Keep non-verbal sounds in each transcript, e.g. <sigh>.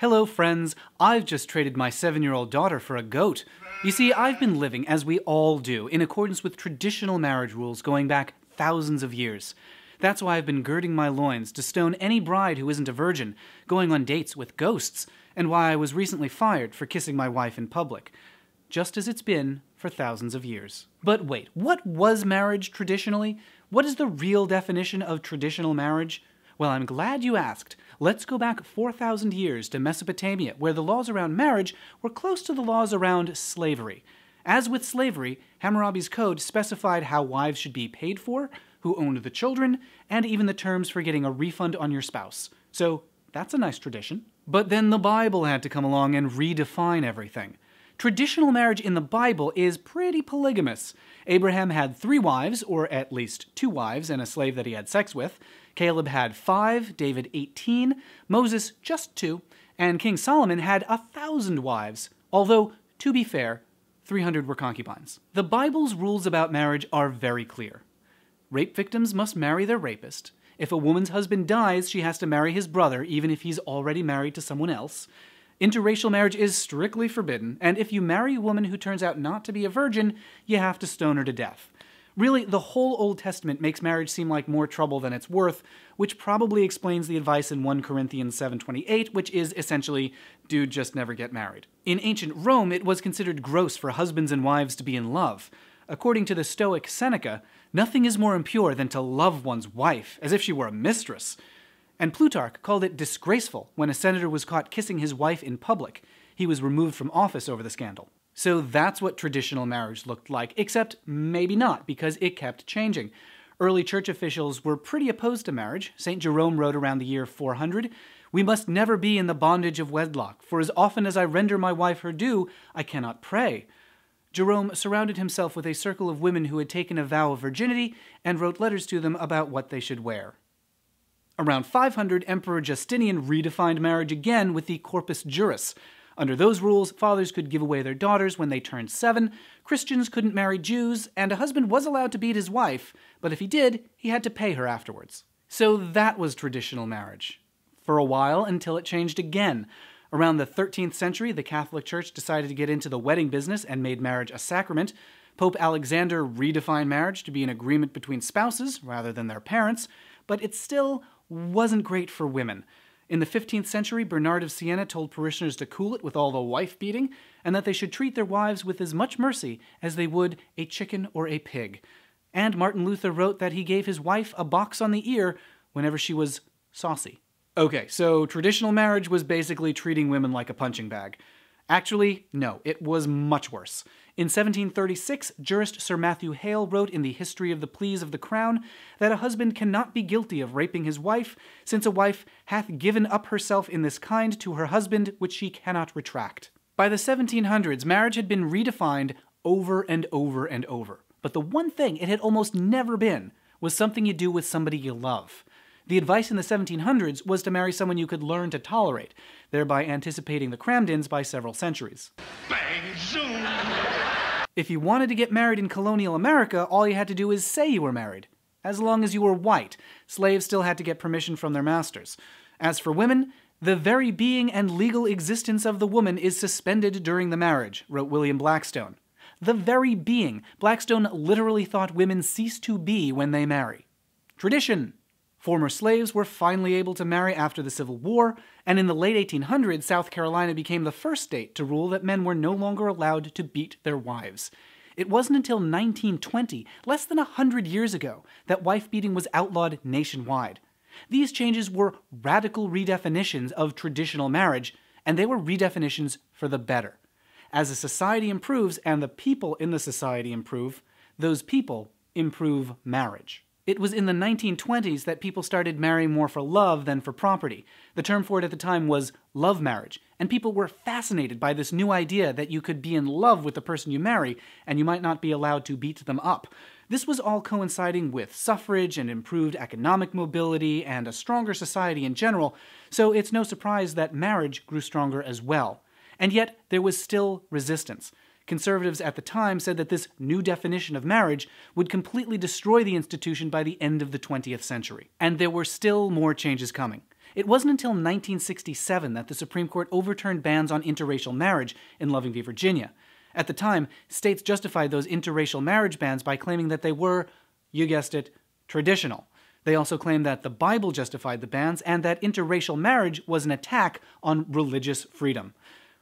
Hello, friends. I've just traded my seven year old daughter for a goat. You see, I've been living, as we all do, in accordance with traditional marriage rules going back thousands of years. That's why I've been girding my loins to stone any bride who isn't a virgin, going on dates with ghosts, and why I was recently fired for kissing my wife in public. Just as it's been for thousands of years. But wait, what was marriage traditionally? What is the real definition of traditional marriage? Well, I'm glad you asked. Let's go back 4,000 years to Mesopotamia, where the laws around marriage were close to the laws around slavery. As with slavery, Hammurabi's code specified how wives should be paid for, who owned the children, and even the terms for getting a refund on your spouse. So that's a nice tradition. But then the Bible had to come along and redefine everything. Traditional marriage in the Bible is pretty polygamous. Abraham had three wives, or at least two wives, and a slave that he had sex with. Caleb had five, David 18, Moses just two, and King Solomon had a thousand wives, although, to be fair, 300 were concubines. The Bible's rules about marriage are very clear. Rape victims must marry their rapist. If a woman's husband dies, she has to marry his brother, even if he's already married to someone else. Interracial marriage is strictly forbidden, and if you marry a woman who turns out not to be a virgin, you have to stone her to death. Really, the whole Old Testament makes marriage seem like more trouble than it's worth, which probably explains the advice in 1 Corinthians 7:28, which is essentially dude just never get married. In ancient Rome, it was considered gross for husbands and wives to be in love. According to the Stoic Seneca, nothing is more impure than to love one's wife as if she were a mistress. And Plutarch called it disgraceful when a senator was caught kissing his wife in public. He was removed from office over the scandal. So that's what traditional marriage looked like, except maybe not, because it kept changing. Early church officials were pretty opposed to marriage. St. Jerome wrote around the year 400 We must never be in the bondage of wedlock, for as often as I render my wife her due, I cannot pray. Jerome surrounded himself with a circle of women who had taken a vow of virginity and wrote letters to them about what they should wear. Around 500, Emperor Justinian redefined marriage again with the Corpus Juris. Under those rules, fathers could give away their daughters when they turned seven, Christians couldn't marry Jews, and a husband was allowed to beat his wife, but if he did, he had to pay her afterwards. So that was traditional marriage. For a while, until it changed again. Around the 13th century, the Catholic Church decided to get into the wedding business and made marriage a sacrament. Pope Alexander redefined marriage to be an agreement between spouses rather than their parents, but it still wasn't great for women. In the 15th century, Bernard of Siena told parishioners to cool it with all the wife beating, and that they should treat their wives with as much mercy as they would a chicken or a pig. And Martin Luther wrote that he gave his wife a box on the ear whenever she was saucy. Okay, so traditional marriage was basically treating women like a punching bag. Actually, no, it was much worse. In 1736, jurist Sir Matthew Hale wrote in the History of the Pleas of the Crown that a husband cannot be guilty of raping his wife, since a wife hath given up herself in this kind to her husband which she cannot retract. By the 1700s, marriage had been redefined over and over and over. But the one thing it had almost never been was something you do with somebody you love. The advice in the 1700s was to marry someone you could learn to tolerate, thereby anticipating the Kramdens by several centuries. Bang, zoom! If you wanted to get married in colonial America, all you had to do is say you were married. As long as you were white, slaves still had to get permission from their masters. As for women, the very being and legal existence of the woman is suspended during the marriage, wrote William Blackstone. The very being. Blackstone literally thought women cease to be when they marry. Tradition. Former slaves were finally able to marry after the Civil War, and in the late 1800s, South Carolina became the first state to rule that men were no longer allowed to beat their wives. It wasn't until 1920, less than a hundred years ago, that wife beating was outlawed nationwide. These changes were radical redefinitions of traditional marriage, and they were redefinitions for the better. As a society improves and the people in the society improve, those people improve marriage. It was in the 1920s that people started marrying more for love than for property. The term for it at the time was love marriage, and people were fascinated by this new idea that you could be in love with the person you marry and you might not be allowed to beat them up. This was all coinciding with suffrage and improved economic mobility and a stronger society in general, so it's no surprise that marriage grew stronger as well. And yet, there was still resistance. Conservatives at the time said that this new definition of marriage would completely destroy the institution by the end of the 20th century. And there were still more changes coming. It wasn't until 1967 that the Supreme Court overturned bans on interracial marriage in Loving v. Virginia. At the time, states justified those interracial marriage bans by claiming that they were, you guessed it, traditional. They also claimed that the Bible justified the bans and that interracial marriage was an attack on religious freedom.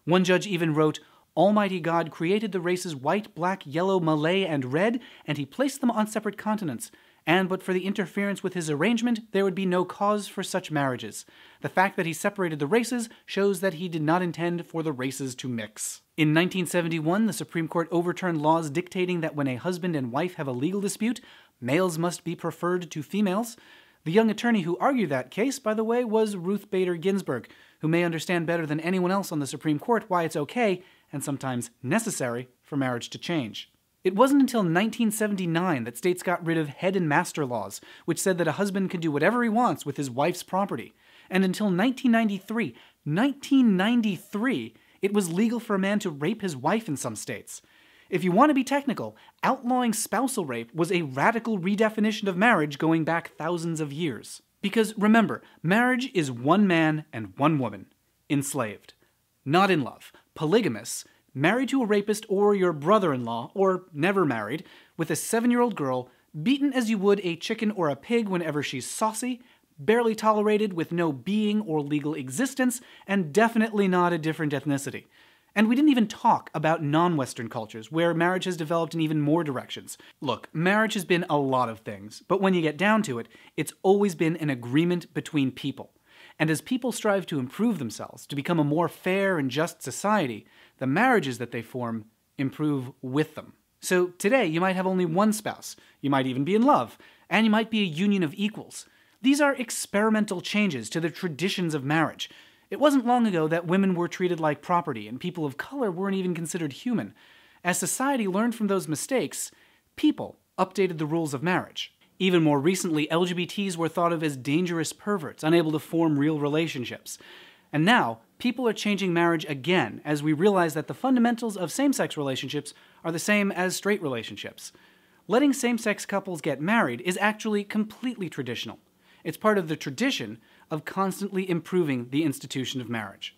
One judge even wrote, Almighty God created the races white, black, yellow, Malay, and red, and he placed them on separate continents. And but for the interference with his arrangement, there would be no cause for such marriages. The fact that he separated the races shows that he did not intend for the races to mix. In 1971, the Supreme Court overturned laws dictating that when a husband and wife have a legal dispute, males must be preferred to females. The young attorney who argued that case, by the way, was Ruth Bader Ginsburg, who may understand better than anyone else on the Supreme Court why it's okay, and sometimes necessary, for marriage to change. It wasn't until 1979 that states got rid of head and master laws, which said that a husband can do whatever he wants with his wife's property. And until 1993, 1993, it was legal for a man to rape his wife in some states. If you want to be technical, outlawing spousal rape was a radical redefinition of marriage going back thousands of years. Because remember, marriage is one man and one woman, enslaved. Not in love, polygamous, married to a rapist or your brother in law, or never married, with a seven year old girl, beaten as you would a chicken or a pig whenever she's saucy, barely tolerated with no being or legal existence, and definitely not a different ethnicity. And we didn't even talk about non Western cultures, where marriage has developed in even more directions. Look, marriage has been a lot of things, but when you get down to it, it's always been an agreement between people. And as people strive to improve themselves, to become a more fair and just society, the marriages that they form improve with them. So today, you might have only one spouse, you might even be in love, and you might be a union of equals. These are experimental changes to the traditions of marriage, it wasn't long ago that women were treated like property and people of color weren't even considered human. As society learned from those mistakes, people updated the rules of marriage. Even more recently, LGBTs were thought of as dangerous perverts, unable to form real relationships. And now, people are changing marriage again as we realize that the fundamentals of same sex relationships are the same as straight relationships. Letting same sex couples get married is actually completely traditional. It's part of the tradition of constantly improving the institution of marriage.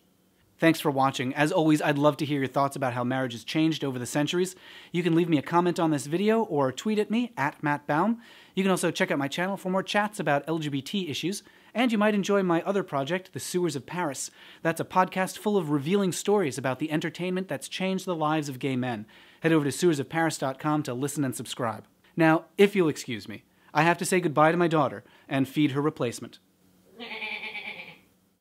Thanks for watching. As always, I'd love to hear your thoughts about how marriage has changed over the centuries. You can leave me a comment on this video or tweet at me at Matt Baume. You can also check out my channel for more chats about LGBT issues. And you might enjoy my other project, The Sewers of Paris. That's a podcast full of revealing stories about the entertainment that's changed the lives of gay men. Head over to sewersofparis.com to listen and subscribe. Now, if you'll excuse me, I have to say goodbye to my daughter and feed her replacement. <laughs>